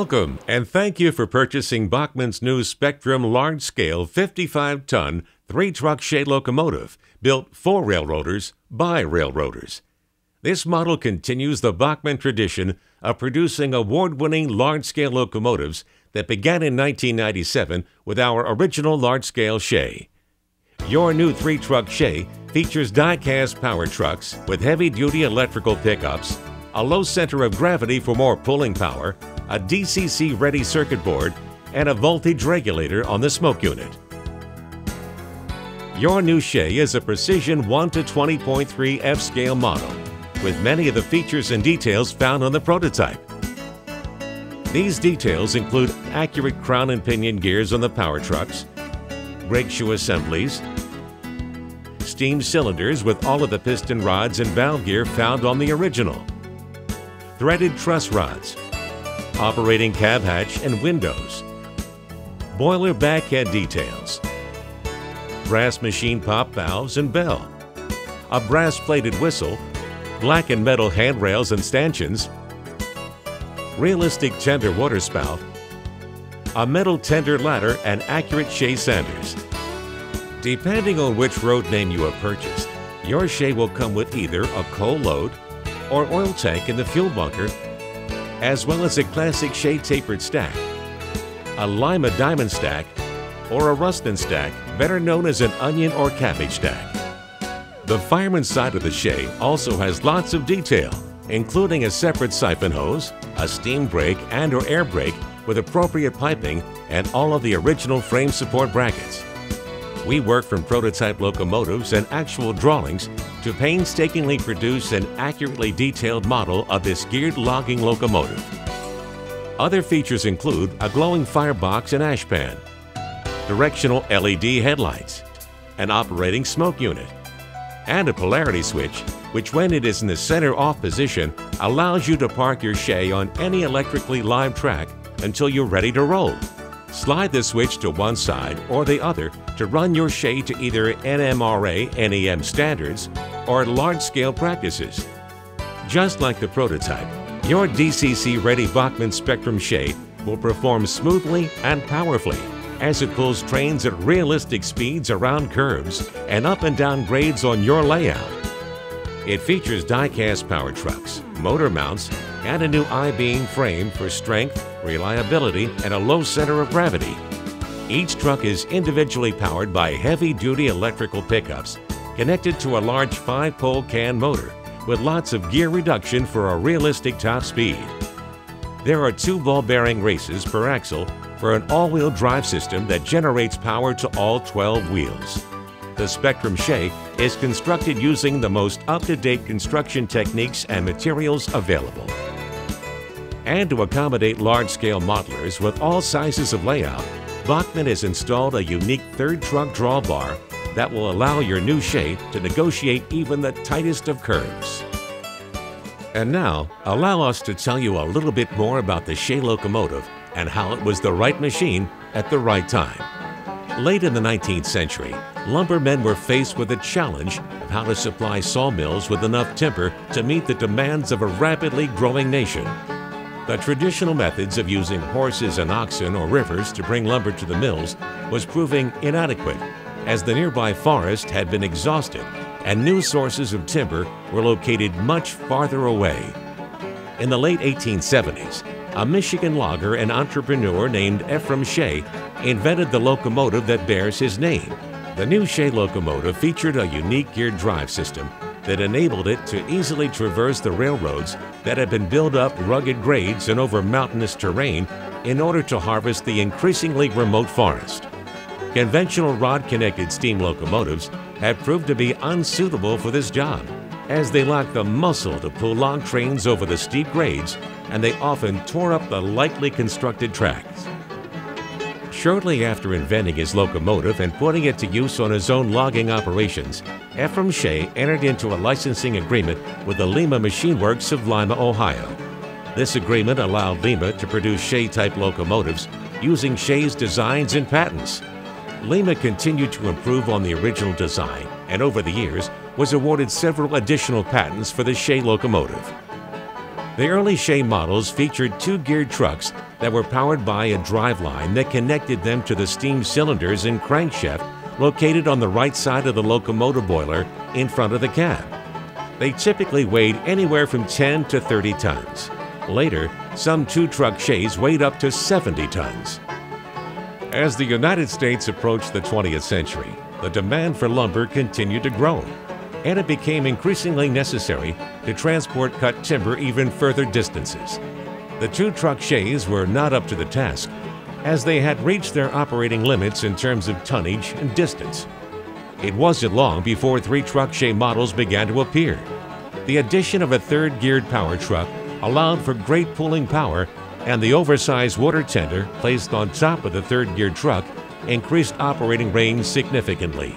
Welcome, and thank you for purchasing Bachmann's new Spectrum large scale 55 ton, three truck Shay locomotive built for railroaders by railroaders. This model continues the Bachman tradition of producing award winning large scale locomotives that began in 1997 with our original large scale Shay. Your new three truck Shay features die cast power trucks with heavy duty electrical pickups, a low center of gravity for more pulling power, a DCC ready circuit board, and a voltage regulator on the smoke unit. Your new Shay is a precision 1 to 20.3 F scale model with many of the features and details found on the prototype. These details include accurate crown and pinion gears on the power trucks, brake shoe assemblies, steam cylinders with all of the piston rods and valve gear found on the original, threaded truss rods, operating cab hatch and windows, boiler backhead details, brass machine pop valves and bell, a brass plated whistle, black and metal handrails and stanchions, realistic tender waterspout, a metal tender ladder, and accurate Shay sanders. Depending on which road name you have purchased, your Shay will come with either a coal load or oil tank in the fuel bunker, as well as a classic Shay tapered stack, a Lima diamond stack, or a Rushton stack, better known as an onion or cabbage stack. The fireman's side of the Shay also has lots of detail, including a separate siphon hose, a steam brake and or air brake with appropriate piping, and all of the original frame support brackets. We work from prototype locomotives and actual drawings to painstakingly produce an accurately detailed model of this geared logging locomotive. Other features include a glowing firebox and ash pan, directional LED headlights, an operating smoke unit, and a polarity switch, which when it is in the center off position, allows you to park your Shay on any electrically live track until you're ready to roll. Slide the switch to one side or the other to run your Shay to either NMRA NEM standards or large-scale practices. Just like the prototype, your DCC-ready Bachmann Spectrum Shay will perform smoothly and powerfully as it pulls trains at realistic speeds around curves and up and down grades on your layout. It features die-cast power trucks, motor mounts, and a new I-beam frame for strength, reliability, and a low center of gravity. Each truck is individually powered by heavy-duty electrical pickups connected to a large 5-pole can motor with lots of gear reduction for a realistic top speed. There are two ball bearing races per axle for an all-wheel drive system that generates power to all 12 wheels. The Spectrum Shay is constructed using the most up-to-date construction techniques and materials available. And to accommodate large-scale modelers with all sizes of layout, Bachmann has installed a unique third truck drawbar that will allow your new Shay to negotiate even the tightest of curves. And now, allow us to tell you a little bit more about the Shay locomotive and how it was the right machine at the right time. Late in the 19th century, lumbermen were faced with the challenge of how to supply sawmills with enough timber to meet the demands of a rapidly growing nation. The traditional methods of using horses and oxen or rivers to bring lumber to the mills was proving inadequate as the nearby forest had been exhausted and new sources of timber were located much farther away. In the late 1870s, a Michigan logger and entrepreneur named Ephraim Shay invented the locomotive that bears his name. The new Shay locomotive featured a unique geared drive system that enabled it to easily traverse the railroads that had been built up rugged grades and over mountainous terrain in order to harvest the increasingly remote forest. Conventional rod-connected steam locomotives had proved to be unsuitable for this job, as they lacked the muscle to pull log trains over the steep grades and they often tore up the lightly constructed tracks. Shortly after inventing his locomotive and putting it to use on his own logging operations, Ephraim Shay entered into a licensing agreement with the Lima Machine Works of Lima, Ohio. This agreement allowed Lima to produce Shay-type locomotives using Shay's designs and patents. Lima continued to improve on the original design and over the years was awarded several additional patents for the Shay locomotive. The early Shay models featured two geared trucks that were powered by a driveline that connected them to the steam cylinders and crankshaft located on the right side of the locomotive boiler in front of the cab. They typically weighed anywhere from 10 to 30 tons. Later, some two-truck Shays weighed up to 70 tons. As the United States approached the 20th century, the demand for lumber continued to grow, and it became increasingly necessary to transport cut timber even further distances. The two-truck Shays were not up to the task, as they had reached their operating limits in terms of tonnage and distance. It wasn't long before three-truck Shay models began to appear. The addition of a third-geared power truck allowed for great pulling power, and the oversized water tender placed on top of the third gear truck increased operating range significantly.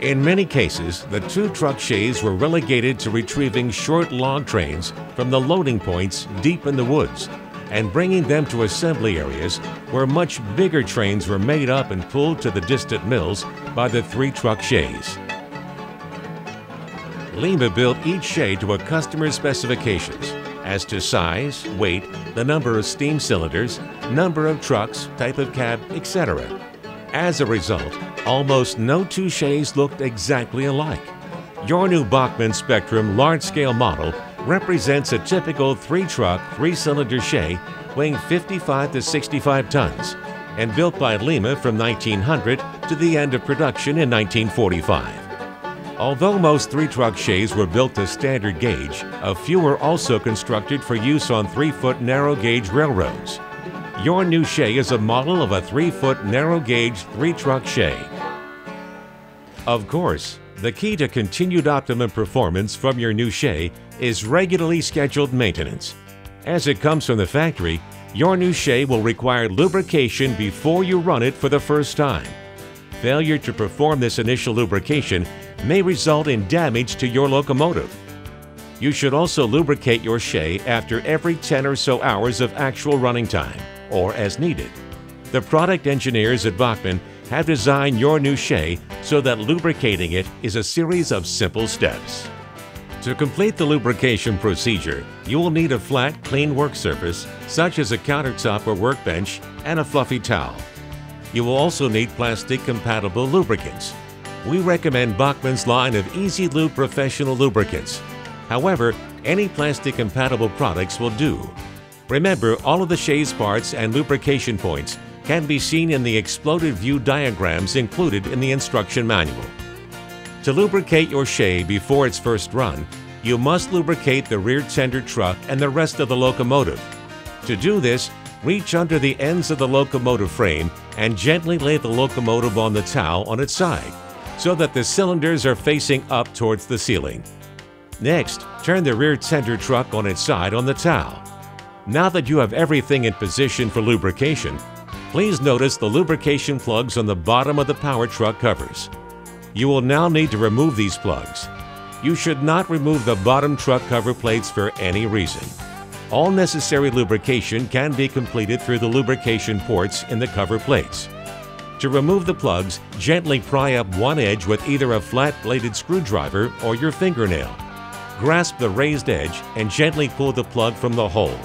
In many cases, the two truck shays were relegated to retrieving short log trains from the loading points deep in the woods and bringing them to assembly areas where much bigger trains were made up and pulled to the distant mills by the three truck shays. Lima built each shay to a customer's specifications as to size, weight, the number of steam cylinders, number of trucks, type of cab, etc. As a result, almost no two shays looked exactly alike. Your new Bachmann Spectrum large-scale model represents a typical three-truck, three-cylinder Shay weighing 55 to 65 tons and built by Lima from 1900 to the end of production in 1945. Although most three-truck Shays were built to standard gauge, a few were also constructed for use on three-foot narrow-gauge railroads. Your new Shay is a model of a three-foot narrow-gauge three-truck Shay. Of course, the key to continued optimum performance from your new Shay is regularly scheduled maintenance. As it comes from the factory, your new Shay will require lubrication before you run it for the first time. Failure to perform this initial lubrication may result in damage to your locomotive. You should also lubricate your Shay after every 10 or so hours of actual running time, or as needed. The product engineers at Bachmann have designed your new Shay so that lubricating it is a series of simple steps. To complete the lubrication procedure, you will need a flat, clean work surface, such as a countertop or workbench, and a fluffy towel. You will also need plastic-compatible lubricants. We recommend Bachmann's line of Easy Lube Professional Lubricants. However, any plastic-compatible products will do. Remember, all of the Shays parts and lubrication points can be seen in the exploded view diagrams included in the instruction manual. To lubricate your Shay before its first run, you must lubricate the rear tender truck and the rest of the locomotive. To do this, reach under the ends of the locomotive frame and gently lay the locomotive on the towel on its side so that the cylinders are facing up towards the ceiling. Next, turn the rear tender truck on its side on the towel. Now that you have everything in position for lubrication, please notice the lubrication plugs on the bottom of the power truck covers. You will now need to remove these plugs. You should not remove the bottom truck cover plates for any reason. All necessary lubrication can be completed through the lubrication ports in the cover plates. To remove the plugs, gently pry up one edge with either a flat-bladed screwdriver or your fingernail. Grasp the raised edge and gently pull the plug from the hole.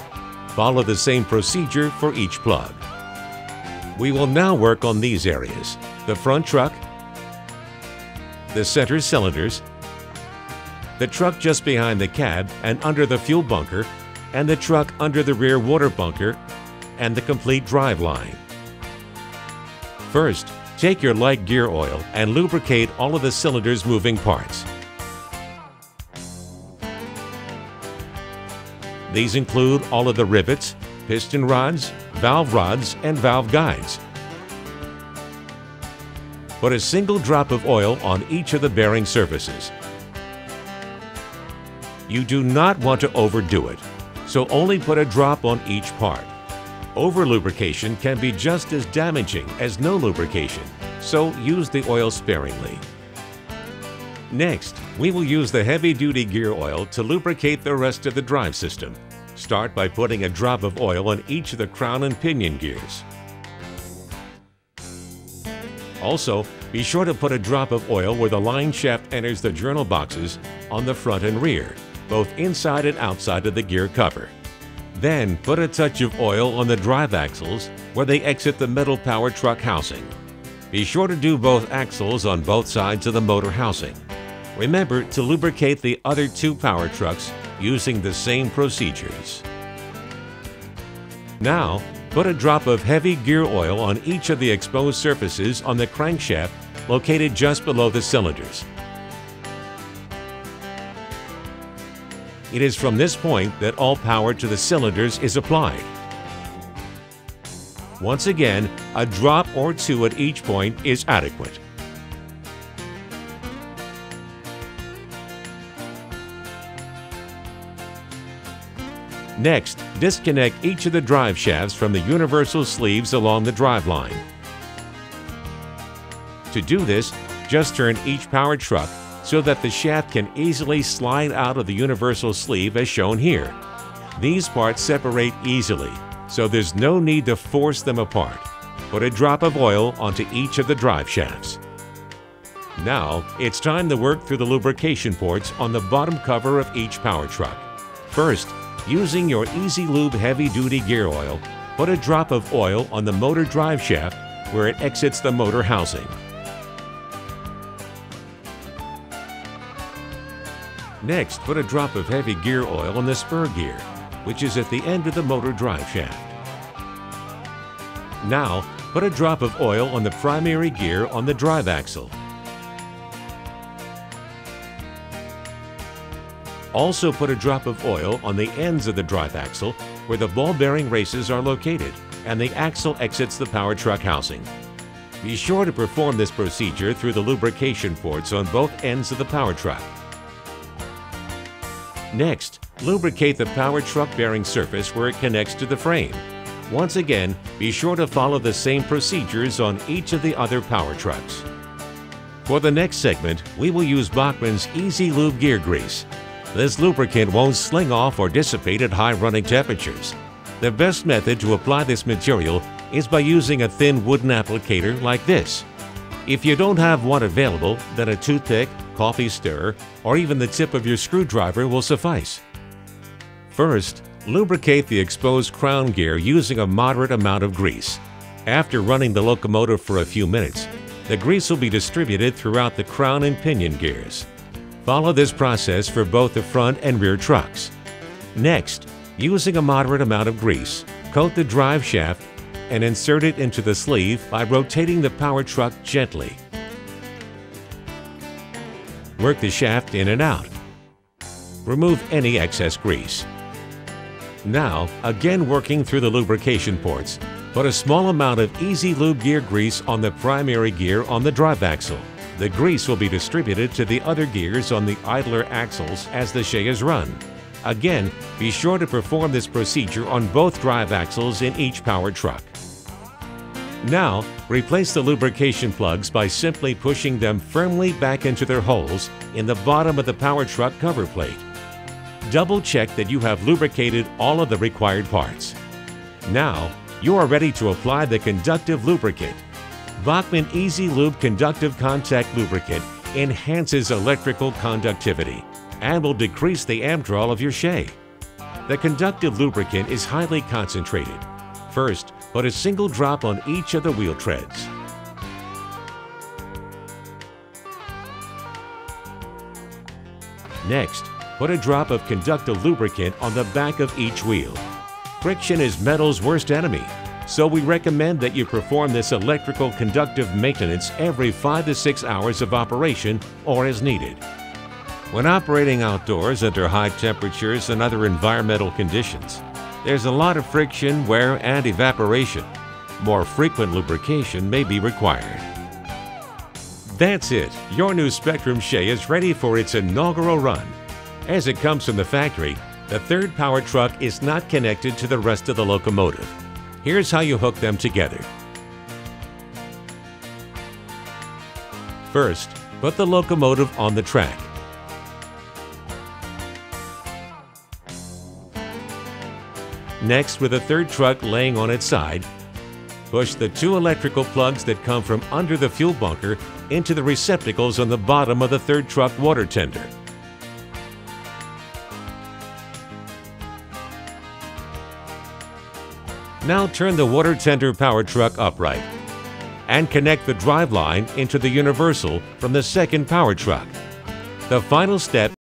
Follow the same procedure for each plug. We will now work on these areas, the front truck, the center cylinders, the truck just behind the cab and under the fuel bunker, and the truck under the rear water bunker, and the complete drive line. First, take your light gear oil and lubricate all of the cylinder's moving parts. These include all of the rivets, piston rods, valve rods, and valve guides. Put a single drop of oil on each of the bearing surfaces. You do not want to overdo it, so only put a drop on each part. Over lubrication can be just as damaging as no lubrication, so use the oil sparingly. Next, we will use the heavy-duty gear oil to lubricate the rest of the drive system. Start by putting a drop of oil on each of the crown and pinion gears. Also, be sure to put a drop of oil where the line shaft enters the journal boxes on the front and rear, both inside and outside of the gear cover. Then put a touch of oil on the drive axles where they exit the metal power truck housing. Be sure to do both axles on both sides of the motor housing. Remember to lubricate the other two power trucks using the same procedures. Now, put a drop of heavy gear oil on each of the exposed surfaces on the crankshaft located just below the cylinders. It is from this point that all power to the cylinders is applied. Once again, a drop or two at each point is adequate. Next, disconnect each of the drive shafts from the universal sleeves along the drive line. To do this, just turn each power truck so that the shaft can easily slide out of the universal sleeve as shown here. These parts separate easily, so there's no need to force them apart. Put a drop of oil onto each of the drive shafts. Now, it's time to work through the lubrication ports on the bottom cover of each power truck. First, using your Easy Lube heavy duty gear oil, put a drop of oil on the motor drive shaft where it exits the motor housing. Next, put a drop of heavy gear oil on the spur gear, which is at the end of the motor drive shaft. Now, put a drop of oil on the primary gear on the drive axle. Also put a drop of oil on the ends of the drive axle where the ball bearing races are located and the axle exits the power truck housing. Be sure to perform this procedure through the lubrication ports on both ends of the power truck. Next, lubricate the power truck bearing surface where it connects to the frame. Once again, be sure to follow the same procedures on each of the other power trucks. For the next segment, we will use Bachmann's Easy Lube gear grease. This lubricant won't sling off or dissipate at high running temperatures. The best method to apply this material is by using a thin wooden applicator like this. If you don't have one available, then a toothpick, coffee stirrer, or even the tip of your screwdriver will suffice. First, lubricate the exposed crown gear using a moderate amount of grease. After running the locomotive for a few minutes, the grease will be distributed throughout the crown and pinion gears. Follow this process for both the front and rear trucks. Next, using a moderate amount of grease, coat the drive shaft and insert it into the sleeve by rotating the power truck gently. Work the shaft in and out. Remove any excess grease. Now, again working through the lubrication ports, put a small amount of Easy Lube gear grease on the primary gear on the drive axle. The grease will be distributed to the other gears on the idler axles as the shay is run. Again, be sure to perform this procedure on both drive axles in each power truck. Now, replace the lubrication plugs by simply pushing them firmly back into their holes in the bottom of the power truck cover plate. Double check that you have lubricated all of the required parts. Now, you are ready to apply the conductive lubricant Bachmann Easy Lube Conductive Contact Lubricant enhances electrical conductivity and will decrease the amp draw of your shay. The conductive lubricant is highly concentrated. First, put a single drop on each of the wheel treads. Next, put a drop of conductive lubricant on the back of each wheel. Friction is metal's worst enemy so we recommend that you perform this electrical conductive maintenance every 5 to 6 hours of operation or as needed. When operating outdoors under high temperatures and other environmental conditions, there's a lot of friction, wear, and evaporation. More frequent lubrication may be required. That's it. Your new Spectrum Shay is ready for its inaugural run. As it comes from the factory, the third power truck is not connected to the rest of the locomotive. Here's how you hook them together. First, put the locomotive on the track. Next, with a third truck laying on its side, push the two electrical plugs that come from under the fuel bunker into the receptacles on the bottom of the third truck water tender. Now turn the water tender power truck upright and connect the drive line into the universal from the second power truck. The final step